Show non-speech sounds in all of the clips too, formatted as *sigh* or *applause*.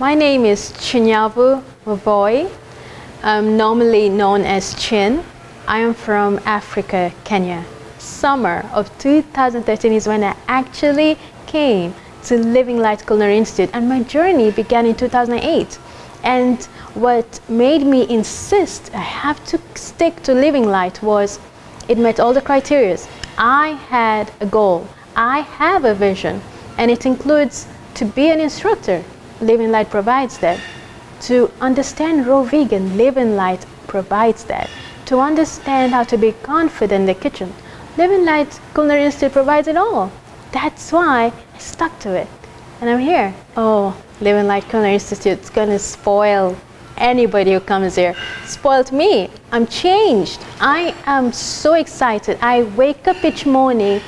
My name is Chinyavu Mvoyi, I'm um, normally known as Chin. I am from Africa, Kenya. Summer of 2013 is when I actually came to Living Light Culinary Institute and my journey began in 2008. And what made me insist I have to stick to Living Light was it met all the criteria. I had a goal, I have a vision, and it includes to be an instructor, Living Light provides that. To understand raw vegan, Living Light provides that. To understand how to be confident in the kitchen, Living Light Culinary Institute provides it all. That's why I stuck to it. And I'm here. Oh, Living Light Culinary Institute is gonna spoil anybody who comes here. Spoiled me. I'm changed. I am so excited. I wake up each morning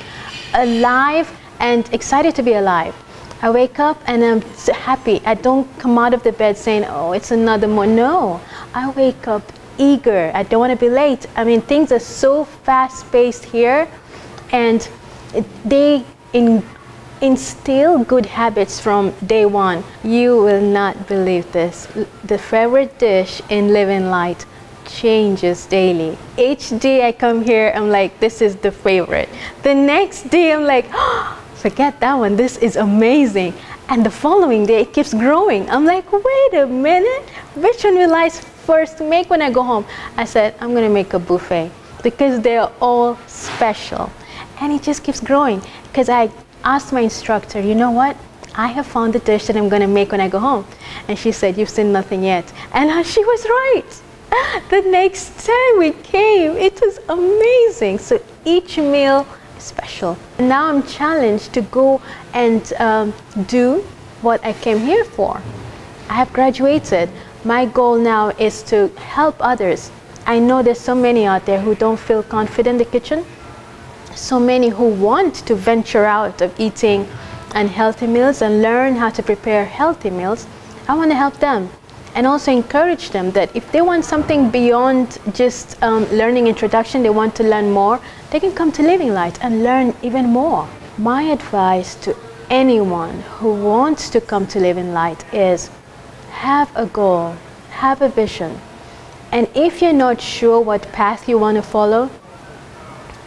alive and excited to be alive. I wake up and I'm happy. I don't come out of the bed saying, oh, it's another morning. No, I wake up eager. I don't want to be late. I mean, things are so fast paced here and they in, instill good habits from day one. You will not believe this. The favorite dish in Living Light changes daily. Each day I come here, I'm like, this is the favorite. The next day, I'm like, *gasps* oh, forget that one, this is amazing. And the following day, it keeps growing. I'm like, wait a minute, which one will I first make when I go home? I said, I'm gonna make a buffet because they're all special. And it just keeps growing because I asked my instructor, you know what? I have found the dish that I'm gonna make when I go home. And she said, you've seen nothing yet. And *laughs* she was right. The next time we came, it was amazing. So each meal special. Now I'm challenged to go and um, do what I came here for. I have graduated. My goal now is to help others. I know there's so many out there who don't feel confident in the kitchen. So many who want to venture out of eating unhealthy meals and learn how to prepare healthy meals. I want to help them and also encourage them that if they want something beyond just um, learning introduction, they want to learn more, they can come to Living Light and learn even more. My advice to anyone who wants to come to Living Light is have a goal, have a vision. And if you're not sure what path you want to follow,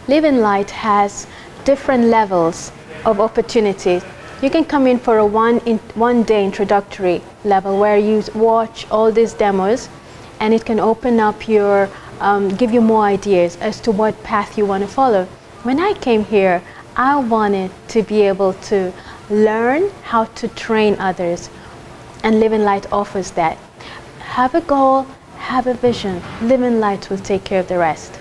Living Light has different levels of opportunity you can come in for a one, in, one day introductory level where you watch all these demos and it can open up your, um, give you more ideas as to what path you want to follow. When I came here, I wanted to be able to learn how to train others and Living Light offers that. Have a goal, have a vision. Living Light will take care of the rest.